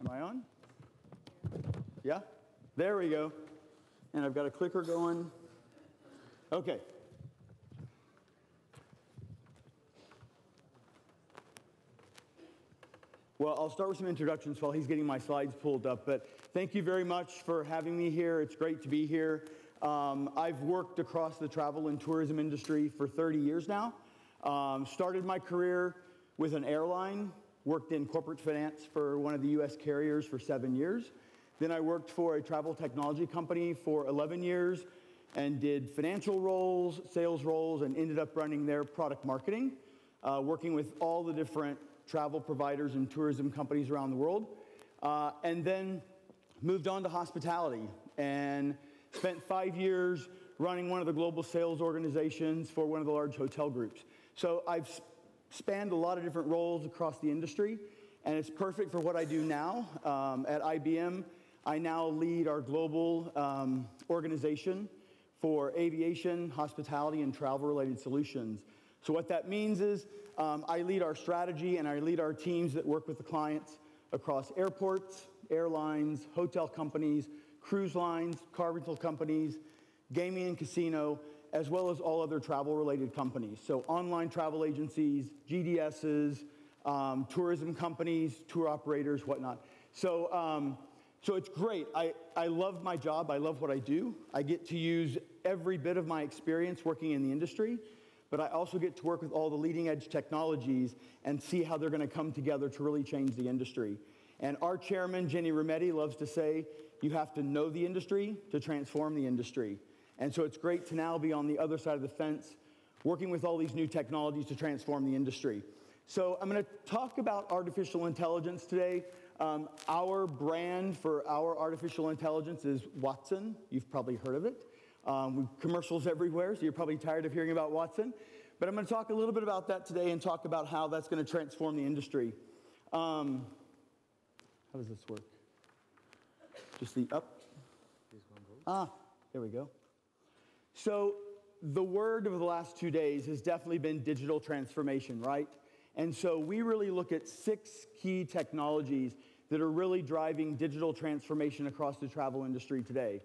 Am I on? Yeah? There we go. And I've got a clicker going. Okay. Well, I'll start with some introductions while he's getting my slides pulled up. But thank you very much for having me here. It's great to be here. Um, I've worked across the travel and tourism industry for 30 years now. Um, started my career with an airline, worked in corporate finance for one of the US carriers for seven years. Then I worked for a travel technology company for 11 years and did financial roles, sales roles, and ended up running their product marketing, uh, working with all the different travel providers and tourism companies around the world. Uh, and then moved on to hospitality and spent five years running one of the global sales organizations for one of the large hotel groups. So I've spanned a lot of different roles across the industry, and it's perfect for what I do now. Um, at IBM, I now lead our global um, organization for aviation, hospitality, and travel related solutions. So, what that means is um, I lead our strategy and I lead our teams that work with the clients across airports, airlines, hotel companies, cruise lines, car rental companies, gaming and casino, as well as all other travel related companies. So, online travel agencies, GDSs, um, tourism companies, tour operators, whatnot. So, um, so it's great. I, I love my job. I love what I do. I get to use every bit of my experience working in the industry but I also get to work with all the leading edge technologies and see how they're going to come together to really change the industry. And our chairman, Ginni Rometty, loves to say, you have to know the industry to transform the industry. And so it's great to now be on the other side of the fence, working with all these new technologies to transform the industry. So I'm going to talk about artificial intelligence today. Um, our brand for our artificial intelligence is Watson. You've probably heard of it. Um, commercials everywhere, so you're probably tired of hearing about Watson. But I'm going to talk a little bit about that today and talk about how that's going to transform the industry. Um, how does this work? Just the up? Ah, there we go. So, the word of the last two days has definitely been digital transformation, right? And so, we really look at six key technologies that are really driving digital transformation across the travel industry today.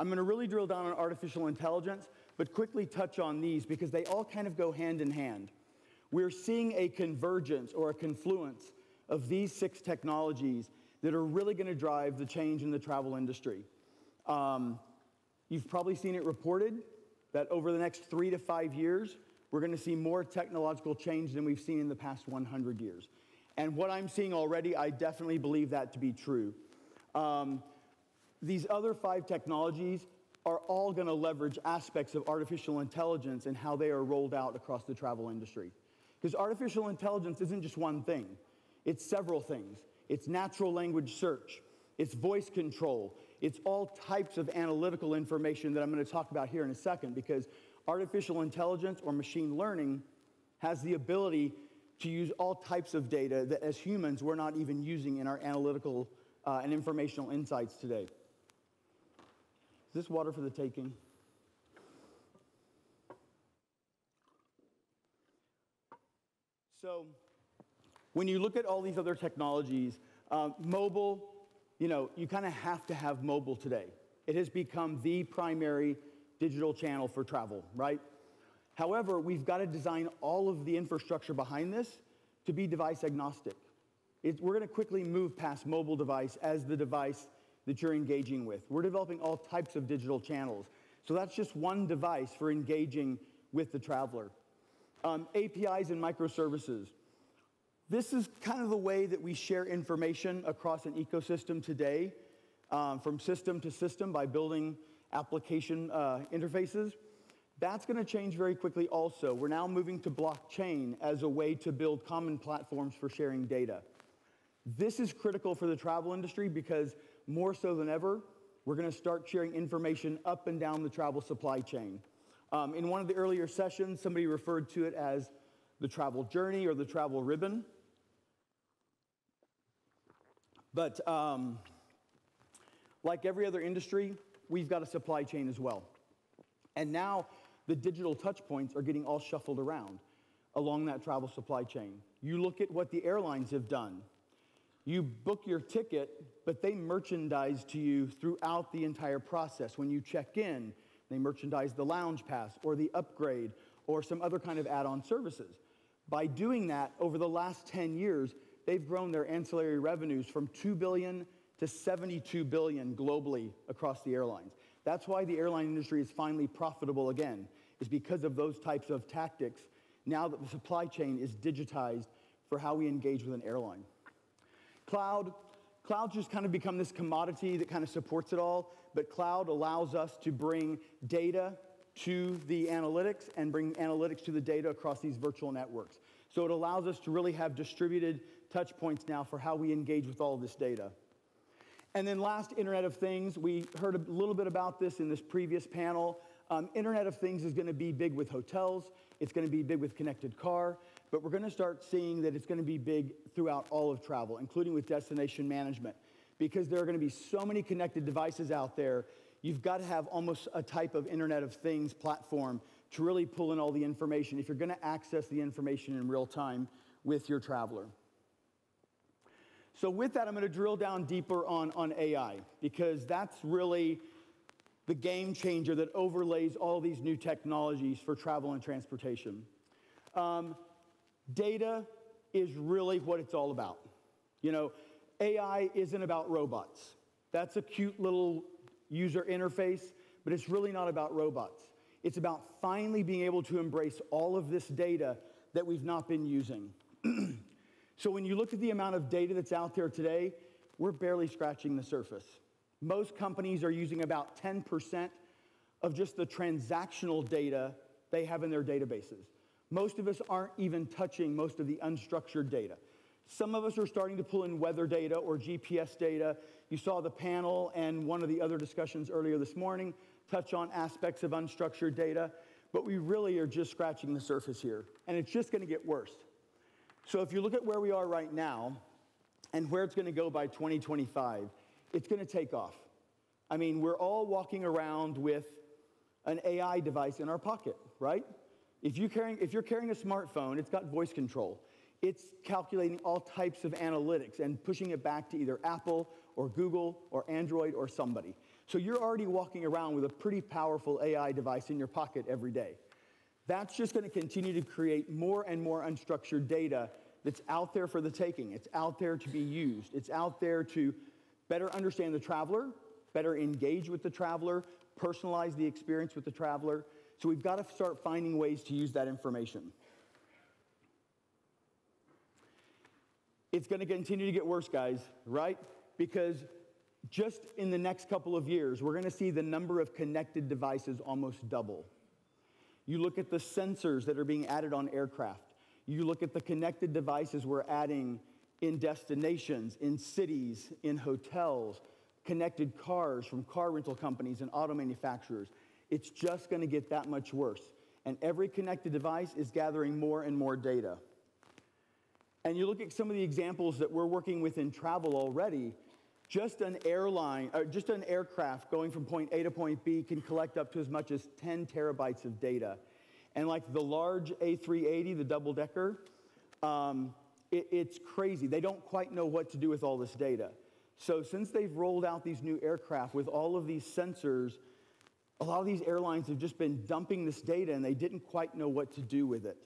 I'm going to really drill down on artificial intelligence, but quickly touch on these because they all kind of go hand in hand. We're seeing a convergence or a confluence of these six technologies that are really going to drive the change in the travel industry. Um, you've probably seen it reported that over the next three to five years, we're going to see more technological change than we've seen in the past 100 years. And what I'm seeing already, I definitely believe that to be true. Um, these other five technologies are all going to leverage aspects of artificial intelligence and how they are rolled out across the travel industry. Because artificial intelligence isn't just one thing, it's several things. It's natural language search, it's voice control, it's all types of analytical information that I'm going to talk about here in a second because artificial intelligence or machine learning has the ability to use all types of data that as humans we're not even using in our analytical uh, and informational insights today Is this water for the taking? So, when you look at all these other technologies, uh, mobile, you know, you kind of have to have mobile today. It has become the primary digital channel for travel, right? However, we've got to design all of the infrastructure behind this to be device agnostic. It, we're going to quickly move past mobile device as the device that you're engaging with. We're developing all types of digital channels. So that's just one device for engaging with the traveler. Um, APIs and microservices. This is kind of the way that we share information across an ecosystem today, um, from system to system by building application uh, interfaces. That's going to change very quickly also. We're now moving to blockchain as a way to build common platforms for sharing data. This is critical for the travel industry because more so than ever, we're going to start sharing information up and down the travel supply chain. Um, in one of the earlier sessions, somebody referred to it as the travel journey or the travel ribbon. But um, like every other industry, we've got a supply chain as well. And now the digital touch points are getting all shuffled around along that travel supply chain. You look at what the airlines have done You book your ticket, but they merchandise to you throughout the entire process. When you check in, they merchandise the lounge pass or the upgrade or some other kind of add on services. By doing that, over the last 10 years, they've grown their ancillary revenues from 2 billion to 72 billion globally across the airlines. That's why the airline industry is finally profitable again, is because of those types of tactics now that the supply chain is digitized for how we engage with an airline. Cloud, cloud's just kind of become this commodity that kind of supports it all, but cloud allows us to bring data to the analytics and bring analytics to the data across these virtual networks. So it allows us to really have distributed touch points now for how we engage with all this data. And then last, Internet of Things. We heard a little bit about this in this previous panel. Um, Internet of Things is going to be big with hotels. It's going to be big with connected car. But we're going to start seeing that it's going to be big throughout all of travel, including with destination management. Because there are going to be so many connected devices out there, you've got to have almost a type of Internet of Things platform to really pull in all the information if you're going to access the information in real time with your traveler. So, with that, I'm going to drill down deeper on, on AI because that's really the game changer that overlays all these new technologies for travel and transportation. Um, data is really what it's all about. You know, AI isn't about robots. That's a cute little user interface, but it's really not about robots. It's about finally being able to embrace all of this data that we've not been using. So when you look at the amount of data that's out there today, we're barely scratching the surface. Most companies are using about 10% of just the transactional data they have in their databases. Most of us aren't even touching most of the unstructured data. Some of us are starting to pull in weather data or GPS data. You saw the panel and one of the other discussions earlier this morning touch on aspects of unstructured data, but we really are just scratching the surface here, and it's just going to get worse. So if you look at where we are right now and where it's going to go by 2025, it's going to take off. I mean, we're all walking around with an AI device in our pocket, right? If, you carrying, if you're carrying a smartphone, it's got voice control. It's calculating all types of analytics and pushing it back to either Apple or Google or Android or somebody. So you're already walking around with a pretty powerful AI device in your pocket every day. That's just going to continue to create more and more unstructured data that's out there for the taking. It's out there to be used. It's out there to better understand the traveler, better engage with the traveler, personalize the experience with the traveler. So we've got to start finding ways to use that information. It's going to continue to get worse, guys, right? Because just in the next couple of years, we're going to see the number of connected devices almost double. You look at the sensors that are being added on aircraft. You look at the connected devices we're adding in destinations, in cities, in hotels, connected cars from car rental companies and auto manufacturers. It's just going to get that much worse. And every connected device is gathering more and more data. And you look at some of the examples that we're working with in travel already, just an airline, or just an aircraft going from point A to point B can collect up to as much as 10 terabytes of data. And like the large A380, the double decker, um, it, it's crazy. They don't quite know what to do with all this data. So, since they've rolled out these new aircraft with all of these sensors, a lot of these airlines have just been dumping this data and they didn't quite know what to do with it.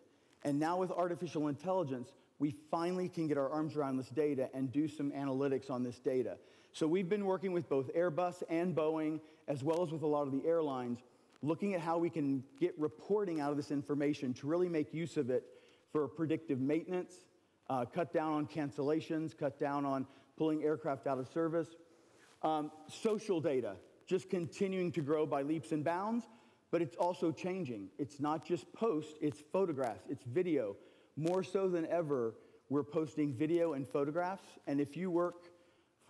And now, with artificial intelligence, we finally can get our arms around this data and do some analytics on this data. So we've been working with both Airbus and Boeing, as well as with a lot of the airlines, looking at how we can get reporting out of this information to really make use of it for predictive maintenance, uh, cut down on cancellations, cut down on pulling aircraft out of service. Um, social data, just continuing to grow by leaps and bounds, but it's also changing. It's not just post, it's photographs, it's video, more so than ever, we're posting video and photographs. And if you work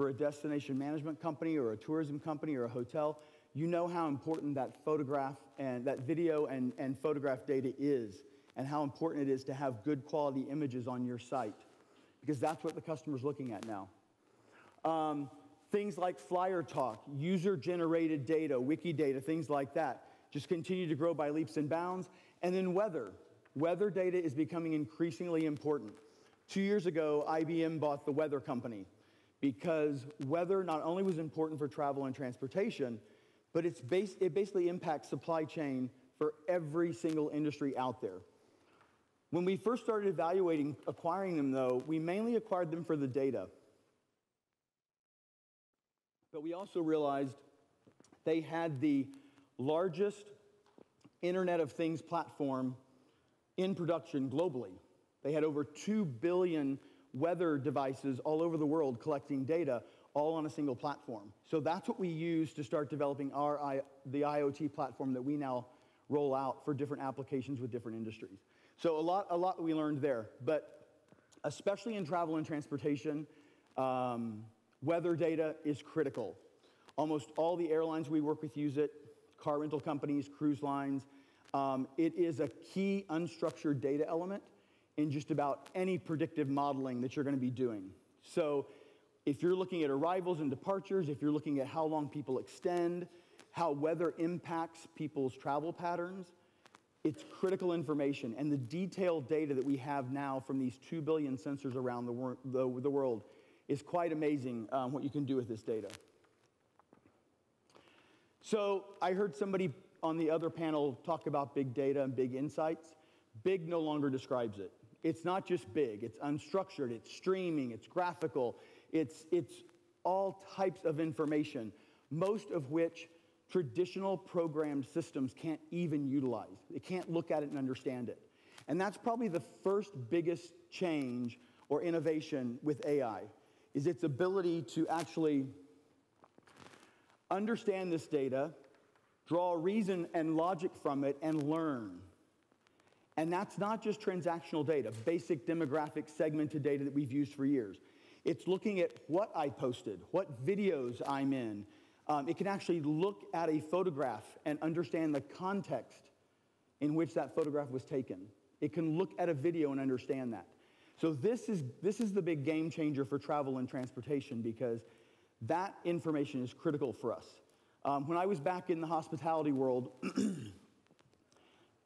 for a destination management company or a tourism company or a hotel, you know how important that photograph and that video and, and photograph data is and how important it is to have good quality images on your site because that's what the customer's looking at now. Um, things like flyer talk, user generated data, wiki data, things like that just continue to grow by leaps and bounds. And then weather. Weather data is becoming increasingly important. Two years ago, IBM bought the weather company. Because weather not only was important for travel and transportation, but it's base, it basically impacts supply chain for every single industry out there. When we first started evaluating acquiring them, though, we mainly acquired them for the data. But we also realized they had the largest Internet of Things platform in production globally. They had over 2 billion weather devices all over the world collecting data all on a single platform. So that's what we use to start developing our the IoT platform that we now roll out for different applications with different industries. So a lot, a lot we learned there, but especially in travel and transportation, um, weather data is critical. Almost all the airlines we work with use it, car rental companies, cruise lines. Um, it is a key unstructured data element in just about any predictive modeling that you're going to be doing. So if you're looking at arrivals and departures, if you're looking at how long people extend, how weather impacts people's travel patterns, it's critical information. And the detailed data that we have now from these 2 billion sensors around the, wor- the, the world is quite amazing um, what you can do with this data. So I heard somebody on the other panel talk about big data and big insights. Big no longer describes it. It's not just big, it's unstructured, it's streaming, it's graphical, it's, it's all types of information, most of which traditional programmed systems can't even utilize. They can't look at it and understand it. And that's probably the first biggest change or innovation with AI is its ability to actually understand this data, draw reason and logic from it and learn. And that's not just transactional data, basic demographic segmented data that we've used for years. It's looking at what I posted, what videos I'm in. Um, it can actually look at a photograph and understand the context in which that photograph was taken. It can look at a video and understand that. So this is, this is the big game changer for travel and transportation because that information is critical for us. Um, when I was back in the hospitality world,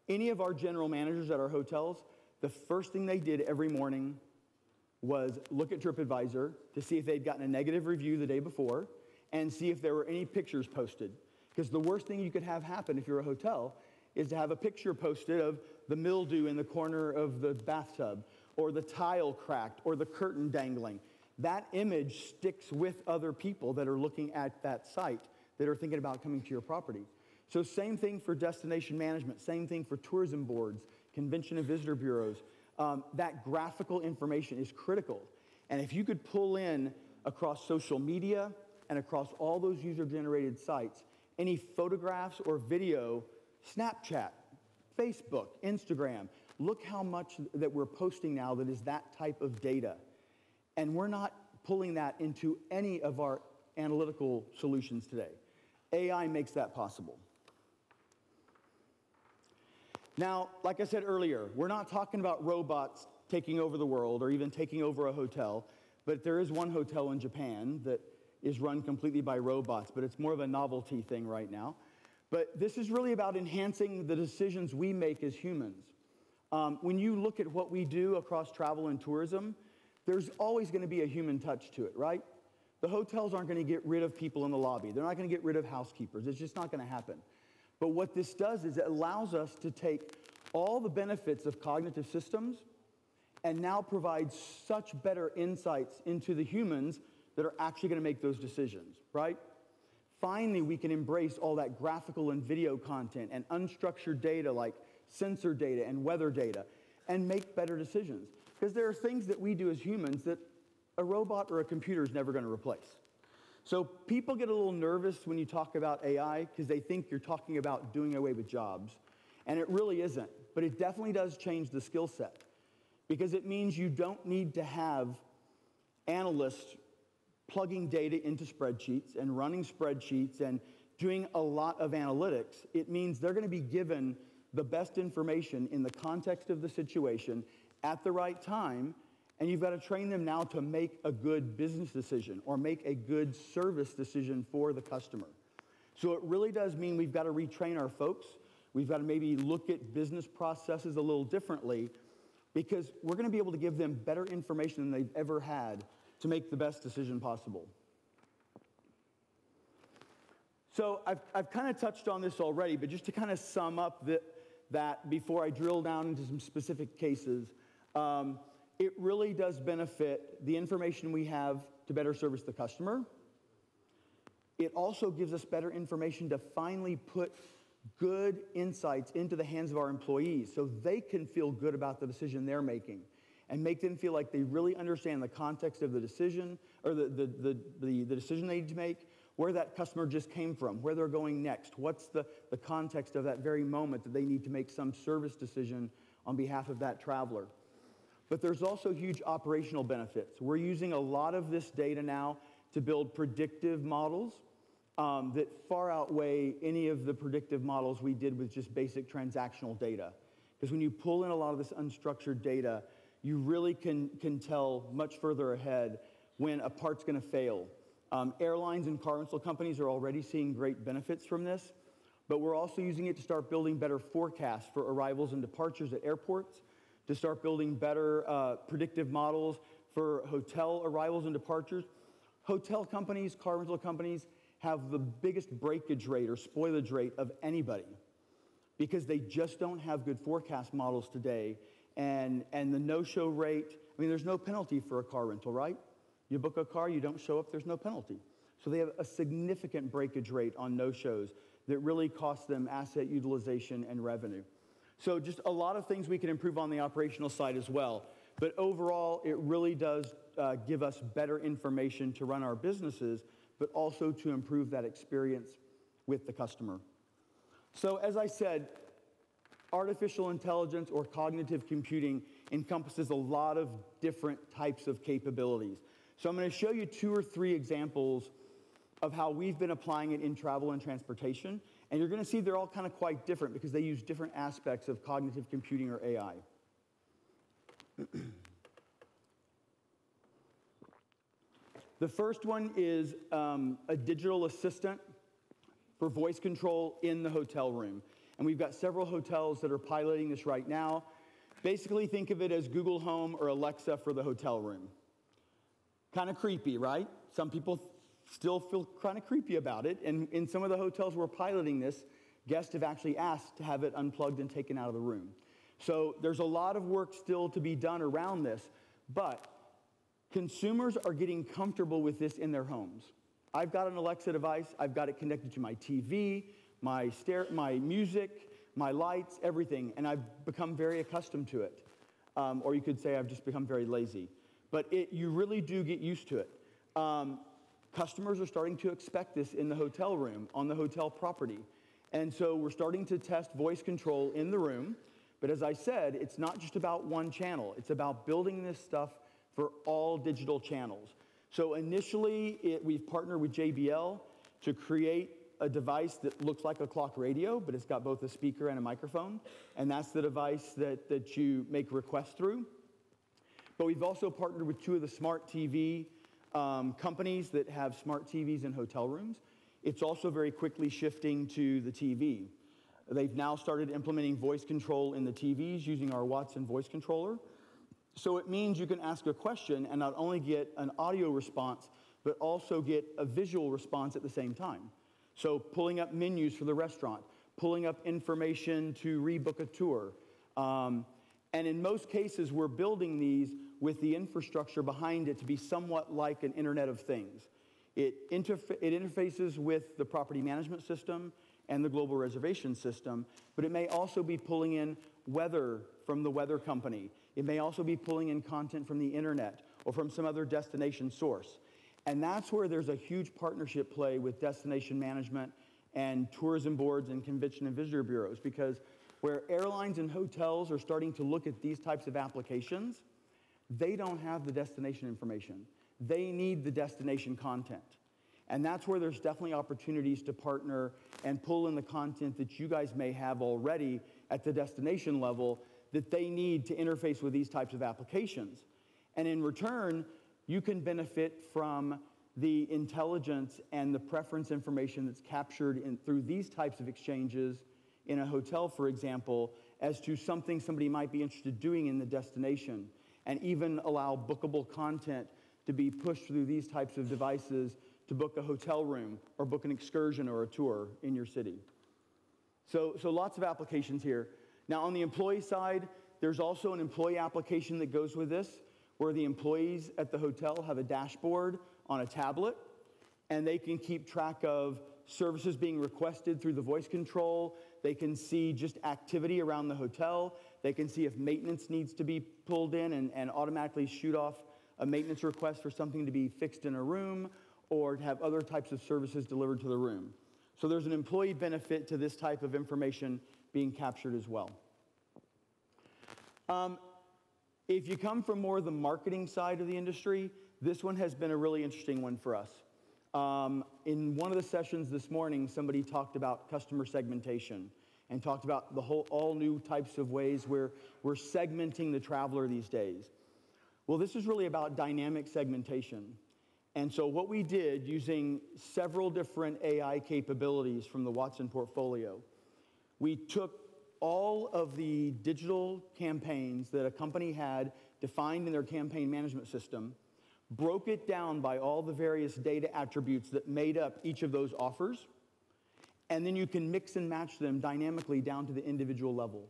any of our general managers at our hotels, the first thing they did every morning was look at TripAdvisor to see if they'd gotten a negative review the day before and see if there were any pictures posted. Because the worst thing you could have happen if you're a hotel is to have a picture posted of the mildew in the corner of the bathtub, or the tile cracked, or the curtain dangling. That image sticks with other people that are looking at that site that are thinking about coming to your property. So, same thing for destination management, same thing for tourism boards, convention and visitor bureaus. Um, that graphical information is critical. And if you could pull in across social media and across all those user generated sites any photographs or video, Snapchat, Facebook, Instagram, look how much that we're posting now that is that type of data. And we're not pulling that into any of our analytical solutions today. AI makes that possible. Now, like I said earlier, we're not talking about robots taking over the world or even taking over a hotel, but there is one hotel in Japan that is run completely by robots, but it's more of a novelty thing right now. But this is really about enhancing the decisions we make as humans. Um, when you look at what we do across travel and tourism, there's always going to be a human touch to it, right? The hotels aren't going to get rid of people in the lobby. They're not going to get rid of housekeepers. It's just not going to happen. But what this does is it allows us to take all the benefits of cognitive systems and now provide such better insights into the humans that are actually going to make those decisions, right? Finally, we can embrace all that graphical and video content and unstructured data like sensor data and weather data and make better decisions. Because there are things that we do as humans that a robot or a computer is never going to replace. So people get a little nervous when you talk about AI because they think you're talking about doing away with jobs. And it really isn't. But it definitely does change the skill set because it means you don't need to have analysts plugging data into spreadsheets and running spreadsheets and doing a lot of analytics. It means they're going to be given the best information in the context of the situation at the right time and you've got to train them now to make a good business decision or make a good service decision for the customer. So it really does mean we've got to retrain our folks. We've got to maybe look at business processes a little differently because we're going to be able to give them better information than they've ever had to make the best decision possible. So I've, I've kind of touched on this already, but just to kind of sum up the, that before I drill down into some specific cases, um, it really does benefit the information we have to better service the customer. It also gives us better information to finally put good insights into the hands of our employees so they can feel good about the decision they're making and make them feel like they really understand the context of the decision or the, the, the, the, the decision they need to make, where that customer just came from, where they're going next, what's the, the context of that very moment that they need to make some service decision on behalf of that traveler. But there's also huge operational benefits. We're using a lot of this data now to build predictive models um, that far outweigh any of the predictive models we did with just basic transactional data. Because when you pull in a lot of this unstructured data, you really can, can tell much further ahead when a part's going to fail. Um, airlines and car rental companies are already seeing great benefits from this, but we're also using it to start building better forecasts for arrivals and departures at airports, to start building better uh, predictive models for hotel arrivals and departures. Hotel companies, car rental companies have the biggest breakage rate or spoilage rate of anybody because they just don't have good forecast models today and, and the no-show rate, I mean, there's no penalty for a car rental, right? You book a car, you don't show up, there's no penalty. So they have a significant breakage rate on no-shows that really costs them asset utilization and revenue. So just a lot of things we can improve on the operational side as well. But overall, it really does uh, give us better information to run our businesses, but also to improve that experience with the customer. So as I said, artificial intelligence or cognitive computing encompasses a lot of different types of capabilities. So I'm going to show you two or three examples of how we've been applying it in travel and transportation. And you're going to see they're all kind of quite different because they use different aspects of cognitive computing or AI. the first one is um, a digital assistant for voice control in the hotel room. And we've got several hotels that are piloting this right now. Basically, think of it as Google Home or Alexa for the hotel room. Kind of creepy, right? Some people still feel kind of creepy about it. And in some of the hotels we're piloting this, guests have actually asked to have it unplugged and taken out of the room. So there's a lot of work still to be done around this, but consumers are getting comfortable with this in their homes. I've got an Alexa device, I've got it connected to my TV, my, stair, my music, my lights, everything, and I've become very accustomed to it. Um, or you could say I've just become very lazy. But it, you really do get used to it. Um, customers are starting to expect this in the hotel room, on the hotel property. And so we're starting to test voice control in the room. But as I said, it's not just about one channel, it's about building this stuff for all digital channels. So initially, it, we've partnered with JBL to create a device that looks like a clock radio, but it's got both a speaker and a microphone. And that's the device that, that you make requests through. But we've also partnered with two of the smart TV um, companies that have smart TVs in hotel rooms. It's also very quickly shifting to the TV. They've now started implementing voice control in the TVs using our Watson voice controller. So it means you can ask a question and not only get an audio response, but also get a visual response at the same time. So, pulling up menus for the restaurant, pulling up information to rebook a tour. Um, and in most cases, we're building these with the infrastructure behind it to be somewhat like an Internet of Things. It, it interfaces with the property management system and the global reservation system, but it may also be pulling in weather from the weather company. It may also be pulling in content from the internet or from some other destination source. And that's where there's a huge partnership play with destination management and tourism boards and convention and visitor bureaus because where airlines and hotels are starting to look at these types of applications, they don't have the destination information. They need the destination content. And that's where there's definitely opportunities to partner and pull in the content that you guys may have already at the destination level that they need to interface with these types of applications. And in return, you can benefit from the intelligence and the preference information that's captured in, through these types of exchanges in a hotel, for example, as to something somebody might be interested in doing in the destination, and even allow bookable content to be pushed through these types of devices to book a hotel room or book an excursion or a tour in your city. So, so lots of applications here. Now, on the employee side, there's also an employee application that goes with this where the employees at the hotel have a dashboard on a tablet and they can keep track of services being requested through the voice control. They can see just activity around the hotel. They can see if maintenance needs to be pulled in and, and automatically shoot off a maintenance request for something to be fixed in a room or to have other types of services delivered to the room. So there's an employee benefit to this type of information being captured as well. Um, if you come from more of the marketing side of the industry, this one has been a really interesting one for us. Um, in one of the sessions this morning, somebody talked about customer segmentation and talked about the whole all new types of ways where we're segmenting the traveler these days. Well, this is really about dynamic segmentation. And so, what we did using several different AI capabilities from the Watson portfolio, we took all of the digital campaigns that a company had defined in their campaign management system, broke it down by all the various data attributes that made up each of those offers, and then you can mix and match them dynamically down to the individual level.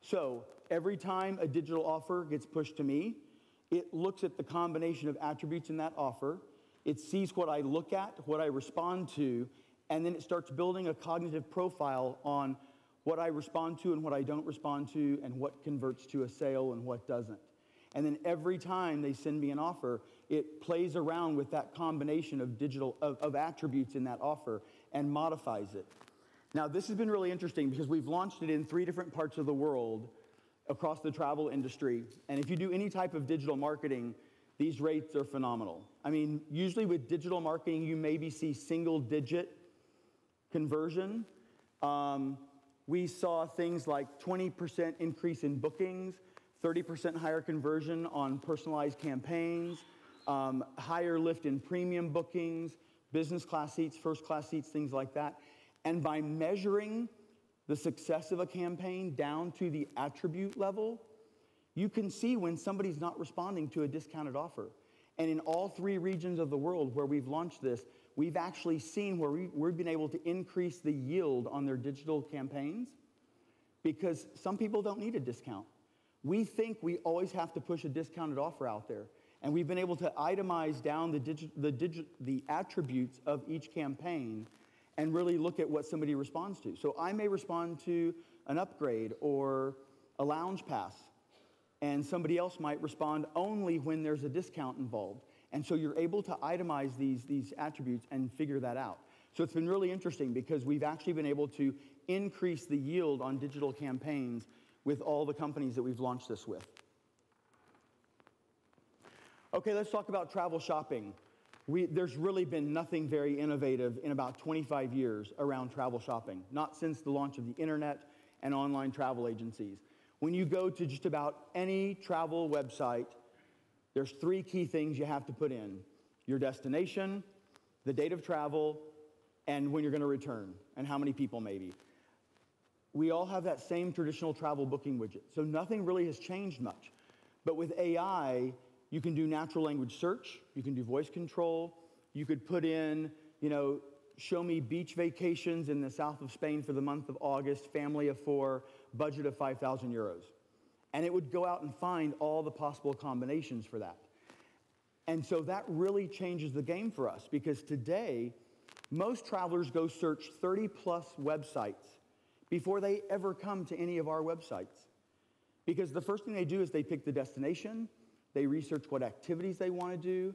So, every time a digital offer gets pushed to me, it looks at the combination of attributes in that offer, it sees what I look at, what I respond to, and then it starts building a cognitive profile on what I respond to and what I don't respond to, and what converts to a sale and what doesn't. And then every time they send me an offer, it plays around with that combination of digital of, of attributes in that offer and modifies it. Now, this has been really interesting because we've launched it in three different parts of the world across the travel industry. And if you do any type of digital marketing, these rates are phenomenal. I mean, usually with digital marketing, you maybe see single digit conversion. Um, we saw things like 20% increase in bookings, 30% higher conversion on personalized campaigns, um, higher lift in premium bookings, business class seats, first class seats, things like that. And by measuring the success of a campaign down to the attribute level, you can see when somebody's not responding to a discounted offer. And in all three regions of the world where we've launched this, we've actually seen where we, we've been able to increase the yield on their digital campaigns because some people don't need a discount. We think we always have to push a discounted offer out there. And we've been able to itemize down the, digi- the, digi- the attributes of each campaign and really look at what somebody responds to. So I may respond to an upgrade or a lounge pass, and somebody else might respond only when there's a discount involved. And so you're able to itemize these, these attributes and figure that out. So it's been really interesting because we've actually been able to increase the yield on digital campaigns with all the companies that we've launched this with. Okay, let's talk about travel shopping. We, there's really been nothing very innovative in about 25 years around travel shopping, not since the launch of the internet and online travel agencies. When you go to just about any travel website, there's three key things you have to put in your destination, the date of travel, and when you're going to return, and how many people maybe. We all have that same traditional travel booking widget, so nothing really has changed much. But with AI, you can do natural language search, you can do voice control, you could put in, you know, show me beach vacations in the south of Spain for the month of August, family of four, budget of 5,000 euros. And it would go out and find all the possible combinations for that. And so that really changes the game for us because today, most travelers go search 30 plus websites before they ever come to any of our websites. Because the first thing they do is they pick the destination, they research what activities they want to do,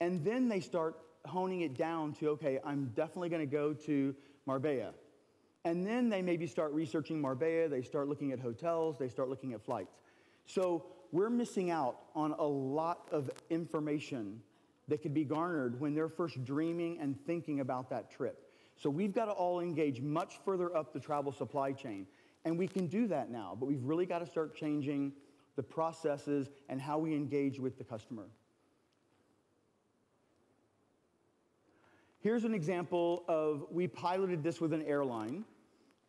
and then they start honing it down to, okay, I'm definitely going to go to Marbella. And then they maybe start researching Marbella, they start looking at hotels, they start looking at flights. So we're missing out on a lot of information that could be garnered when they're first dreaming and thinking about that trip. So we've got to all engage much further up the travel supply chain. And we can do that now, but we've really got to start changing the processes, and how we engage with the customer. Here's an example of we piloted this with an airline.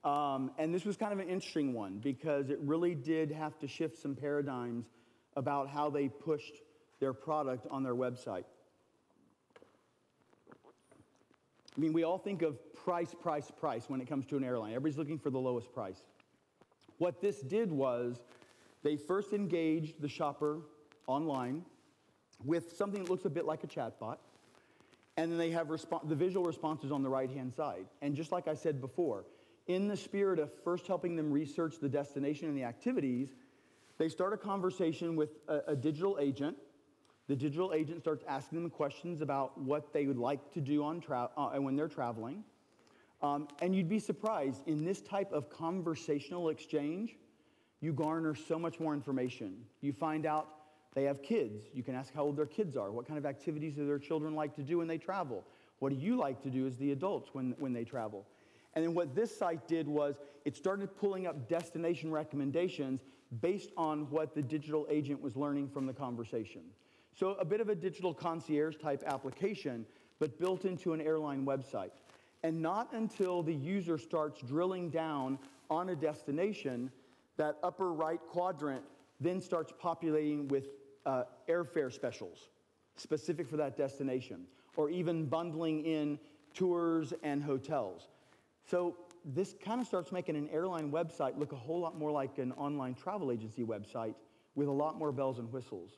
Um, and this was kind of an interesting one because it really did have to shift some paradigms about how they pushed their product on their website. I mean, we all think of price, price, price when it comes to an airline. Everybody's looking for the lowest price. What this did was they first engaged the shopper online with something that looks a bit like a chatbot. And then they have the visual responses on the right hand side. And just like I said before, in the spirit of first helping them research the destination and the activities, they start a conversation with a, a digital agent. The digital agent starts asking them questions about what they would like to do on tra- uh, when they're traveling. Um, and you'd be surprised in this type of conversational exchange, you garner so much more information. You find out they have kids. You can ask how old their kids are. What kind of activities do their children like to do when they travel? What do you like to do as the adults when, when they travel? And then what this site did was it started pulling up destination recommendations based on what the digital agent was learning from the conversation. So a bit of a digital concierge type application, but built into an airline website. And not until the user starts drilling down on a destination, that upper right quadrant then starts populating with uh, airfare specials specific for that destination, or even bundling in tours and hotels. So this kind of starts making an airline website look a whole lot more like an online travel agency website with a lot more bells and whistles.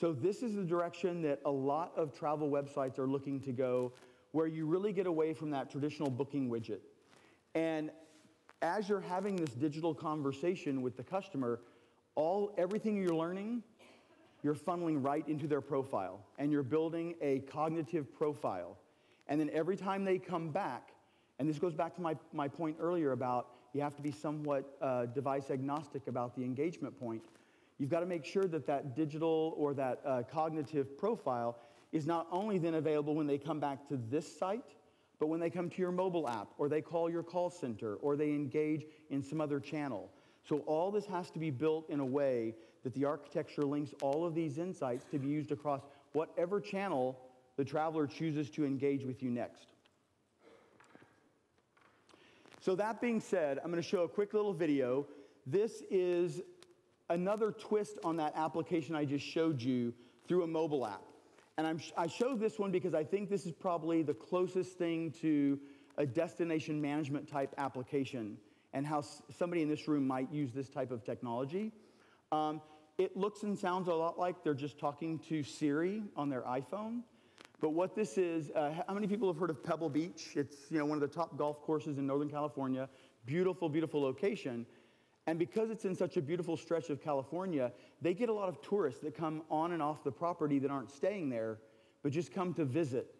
So this is the direction that a lot of travel websites are looking to go, where you really get away from that traditional booking widget. And as you're having this digital conversation with the customer, all everything you're learning you're funneling right into their profile and you're building a cognitive profile. And then every time they come back, and this goes back to my, my point earlier about you have to be somewhat uh, device agnostic about the engagement point. You've got to make sure that that digital or that uh, cognitive profile is not only then available when they come back to this site, but when they come to your mobile app or they call your call center or they engage in some other channel. So all this has to be built in a way that the architecture links all of these insights to be used across whatever channel the traveler chooses to engage with you next. So, that being said, I'm going to show a quick little video. This is another twist on that application I just showed you through a mobile app. And I'm, i show this one because I think this is probably the closest thing to a destination management type application and how somebody in this room might use this type of technology. Um, it looks and sounds a lot like they're just talking to Siri on their iPhone. But what this is, uh, how many people have heard of Pebble Beach? It's you know, one of the top golf courses in Northern California. Beautiful, beautiful location. And because it's in such a beautiful stretch of California, they get a lot of tourists that come on and off the property that aren't staying there, but just come to visit.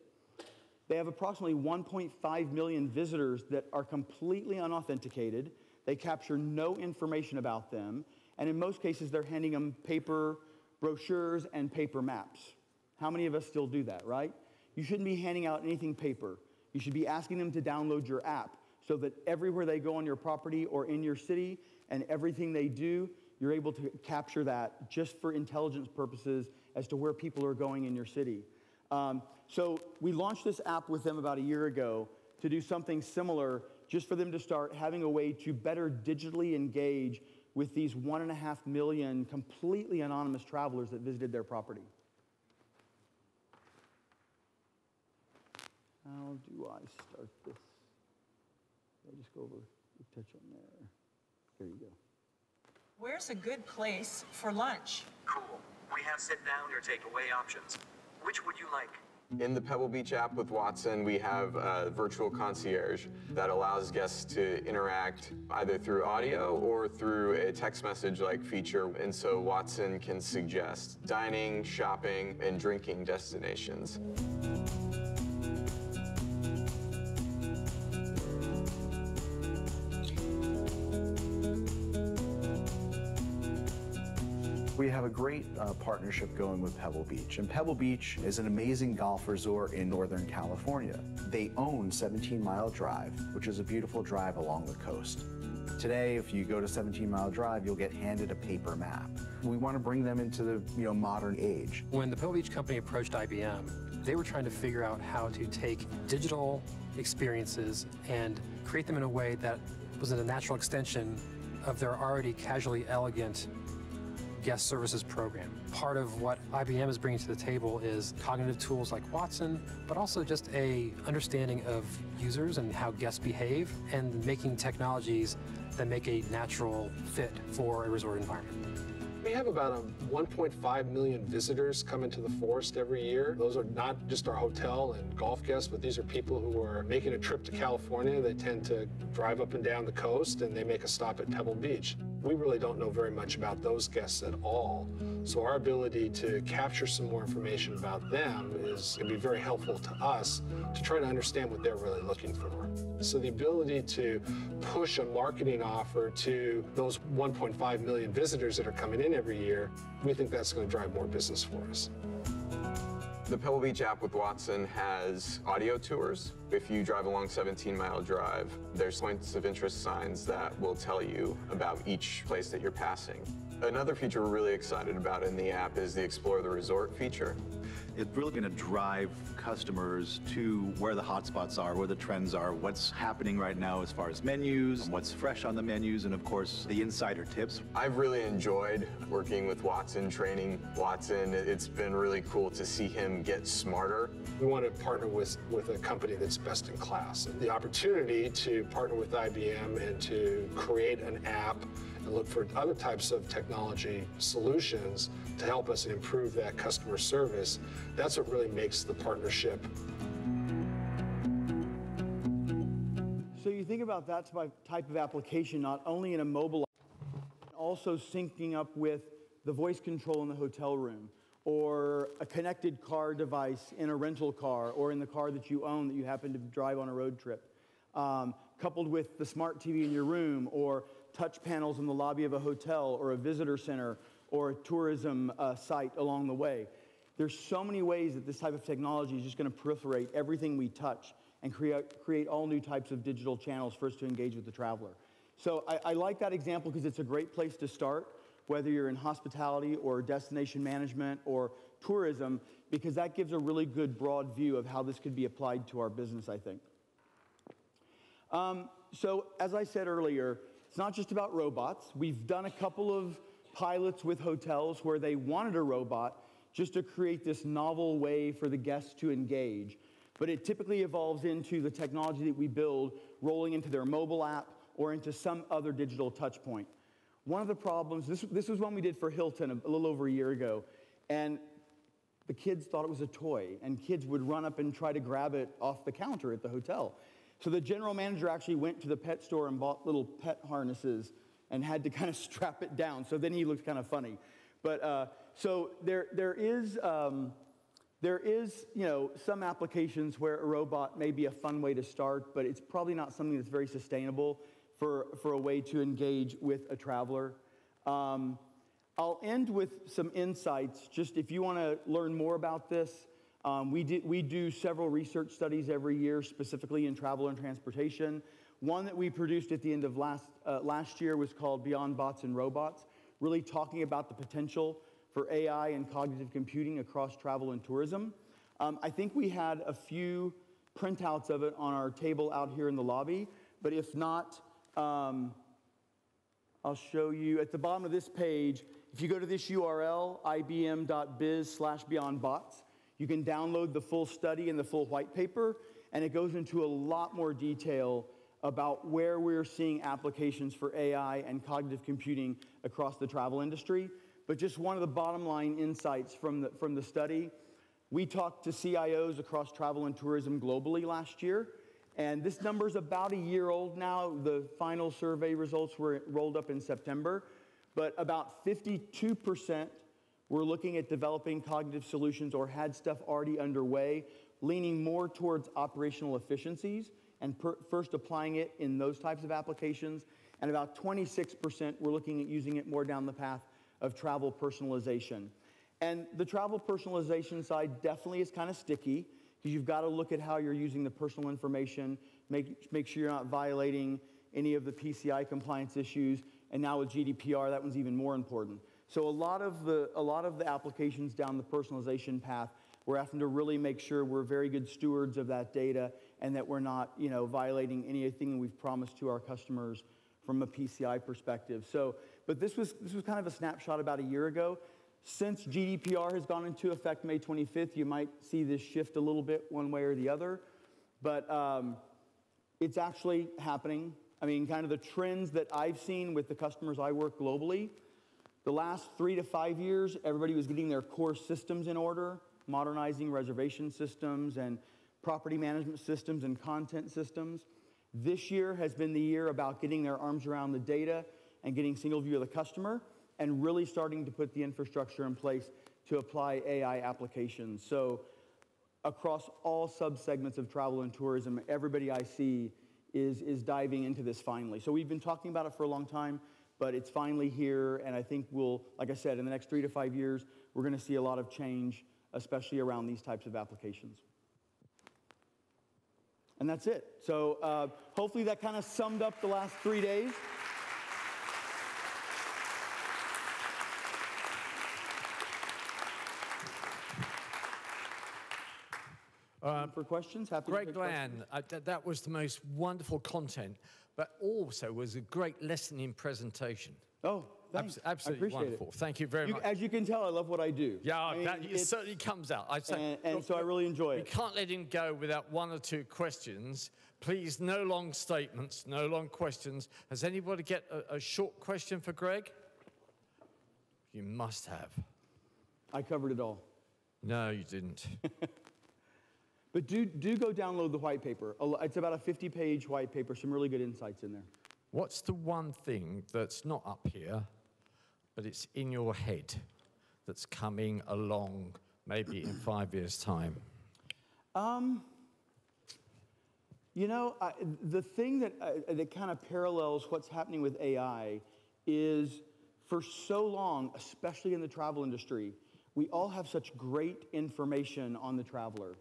They have approximately 1.5 million visitors that are completely unauthenticated. They capture no information about them. And in most cases, they're handing them paper brochures and paper maps. How many of us still do that, right? You shouldn't be handing out anything paper. You should be asking them to download your app so that everywhere they go on your property or in your city and everything they do, you're able to capture that just for intelligence purposes as to where people are going in your city. Um, so we launched this app with them about a year ago to do something similar, just for them to start having a way to better digitally engage with these one and a half million completely anonymous travelers that visited their property. How do I start this? I just go over, touch on there. There you go. Where's a good place for lunch? Cool. We have sit down or takeaway options. Which would you like? In the Pebble Beach app with Watson, we have a virtual concierge that allows guests to interact either through audio or through a text message like feature. And so Watson can suggest dining, shopping, and drinking destinations. We have a great uh, partnership going with Pebble Beach. And Pebble Beach is an amazing golf resort in Northern California. They own 17 Mile Drive, which is a beautiful drive along the coast. Today, if you go to 17 Mile Drive, you'll get handed a paper map. We want to bring them into the you know, modern age. When the Pebble Beach company approached IBM, they were trying to figure out how to take digital experiences and create them in a way that was a natural extension of their already casually elegant guest services program. Part of what IBM is bringing to the table is cognitive tools like Watson, but also just a understanding of users and how guests behave and making technologies that make a natural fit for a resort environment. We have about um, 1.5 million visitors come into the forest every year. Those are not just our hotel and golf guests, but these are people who are making a trip to California. They tend to drive up and down the coast and they make a stop at Pebble Beach. We really don't know very much about those guests at all. So our ability to capture some more information about them is going to be very helpful to us to try to understand what they're really looking for. So the ability to push a marketing offer to those 1.5 million visitors that are coming in every year, we think that's going to drive more business for us. The Pebble Beach app with Watson has audio tours. If you drive along 17 Mile Drive, there's points of interest signs that will tell you about each place that you're passing. Another feature we're really excited about in the app is the Explore the Resort feature. It's really going to drive customers to where the hotspots are, where the trends are, what's happening right now as far as menus, what's fresh on the menus, and of course, the insider tips. I've really enjoyed working with Watson, training Watson. It's been really cool to see him get smarter. We want to partner with, with a company that's best in class. The opportunity to partner with IBM and to create an app and look for other types of technology solutions to help us improve that customer service, that's what really makes the partnership. So you think about that type of application not only in a mobile, also syncing up with the voice control in the hotel room or a connected car device in a rental car or in the car that you own that you happen to drive on a road trip, um, coupled with the smart TV in your room or touch panels in the lobby of a hotel or a visitor center or a tourism uh, site along the way. There's so many ways that this type of technology is just going to proliferate everything we touch and create, create all new types of digital channels for us to engage with the traveler. So I, I like that example because it's a great place to start, whether you're in hospitality or destination management or tourism, because that gives a really good broad view of how this could be applied to our business, I think. Um, so as I said earlier, it's not just about robots. We've done a couple of pilots with hotels where they wanted a robot just to create this novel way for the guests to engage. But it typically evolves into the technology that we build rolling into their mobile app or into some other digital touch point. One of the problems, this, this was one we did for Hilton a, a little over a year ago, and the kids thought it was a toy, and kids would run up and try to grab it off the counter at the hotel. So the general manager actually went to the pet store and bought little pet harnesses and had to kind of strap it down. So then he looked kind of funny. But uh, so there, there is, um, there is, you know, some applications where a robot may be a fun way to start, but it's probably not something that's very sustainable for, for a way to engage with a traveler. Um, I'll end with some insights. Just if you want to learn more about this, um, we, do, we do several research studies every year, specifically in travel and transportation. One that we produced at the end of last, uh, last year was called Beyond Bots and Robots, really talking about the potential for AI and cognitive computing across travel and tourism. Um, I think we had a few printouts of it on our table out here in the lobby, but if not, um, I'll show you at the bottom of this page. If you go to this URL, ibm.biz slash beyondbots, you can download the full study and the full white paper, and it goes into a lot more detail about where we're seeing applications for AI and cognitive computing across the travel industry. But just one of the bottom line insights from the, from the study, we talked to CIOs across travel and tourism globally last year, and this number is about a year old now. The final survey results were rolled up in September, but about 52% we're looking at developing cognitive solutions or had stuff already underway, leaning more towards operational efficiencies and per, first applying it in those types of applications. And about 26% we're looking at using it more down the path of travel personalization. And the travel personalization side definitely is kind of sticky because you've got to look at how you're using the personal information, make, make sure you're not violating any of the PCI compliance issues. And now with GDPR, that one's even more important. So a lot of the, a lot of the applications down the personalization path, we're having to really make sure we're very good stewards of that data and that we're not, you know, violating anything we've promised to our customers from a PCI perspective. So, but this was, this was kind of a snapshot about a year ago. Since GDPR has gone into effect May 25th, you might see this shift a little bit one way or the other. But um, it's actually happening. I mean, kind of the trends that I've seen with the customers I work globally, the last three to five years, everybody was getting their core systems in order, modernizing reservation systems and property management systems and content systems. This year has been the year about getting their arms around the data and getting single view of the customer and really starting to put the infrastructure in place to apply AI applications. So across all subsegments of travel and tourism, everybody I see is, is diving into this finally. So we've been talking about it for a long time, but it's finally here, and I think we'll, like I said, in the next three to five years, we're gonna see a lot of change, especially around these types of applications. And that's it. So uh, hopefully that kind of summed up the last three days. For questions, happy to Greg. Glenn, uh, th- that was the most wonderful content, but also was a great lesson in presentation. Oh, thanks. Absolutely wonderful. It. Thank you very You- much. As you can tell, I love what I do. yeah, I mean, that it certainly comes out. I say, and, and so I really enjoy it. we can't let him go without one or two questions. Please, no long statements, no long questions. Has anybody get a, a short question for Greg? You must have. I covered it all. No, you didn't. But do, do go download the white paper. It's about a 50 page white paper, some really good insights in there. What's the one thing that's not up here, but it's in your head that's coming along maybe in five years' time? You know, I, the thing that, uh, that kind of parallels what's happening with AI is for so long, especially in the travel industry, we all have such great information on the traveler.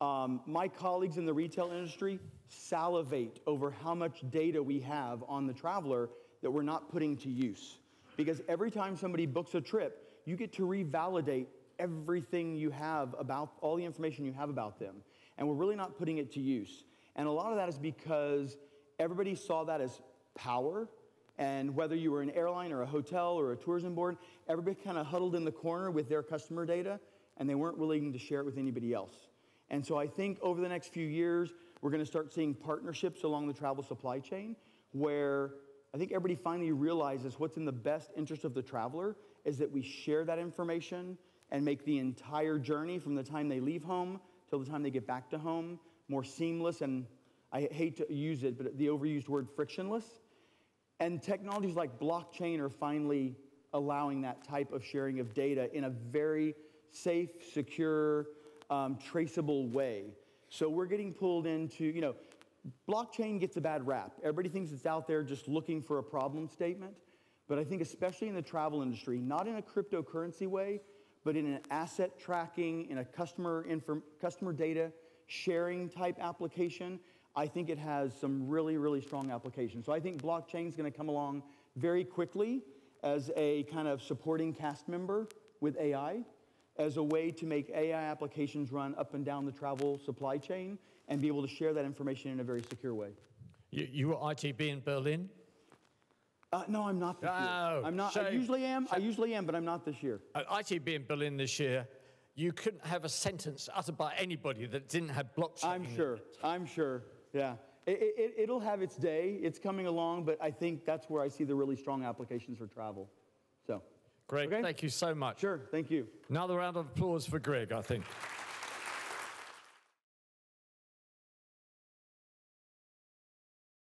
Um, my colleagues in the retail industry salivate over how much data we have on the traveler that we're not putting to use. Because every time somebody books a trip, you get to revalidate everything you have about all the information you have about them. And we're really not putting it to use. And a lot of that is because everybody saw that as power. And whether you were an airline or a hotel or a tourism board, everybody kind of huddled in the corner with their customer data and they weren't willing to share it with anybody else. And so I think over the next few years, we're going to start seeing partnerships along the travel supply chain where I think everybody finally realizes what's in the best interest of the traveler is that we share that information and make the entire journey from the time they leave home till the time they get back to home more seamless and I hate to use it, but the overused word frictionless. And technologies like blockchain are finally allowing that type of sharing of data in a very safe, secure, um, traceable way. So we're getting pulled into, you know, blockchain gets a bad rap. Everybody thinks it's out there just looking for a problem statement. But I think, especially in the travel industry, not in a cryptocurrency way, but in an asset tracking, in a customer, customer data sharing type application, I think it has some really, really strong applications. So I think blockchain is going to come along very quickly as a kind of supporting cast member with AI, as a way to make AI applications run up and down the travel supply chain and be able to share that information in a very secure way. You, you were ITB in Berlin? Uh, no, I'm not this Oh, year. I'm not. I usually am. I usually am, but I'm not this year. At ITB in Berlin this year, you couldn't have a sentence uttered by anybody that didn't have blockchain. I'm sure. I'm sure. Yeah. It, it, it'll have its day. It's coming along, but I think that's where I see the really strong applications for travel. So, Greg, Okay. thank you so much. sure. Thank you. Another round of applause for Greg, I think.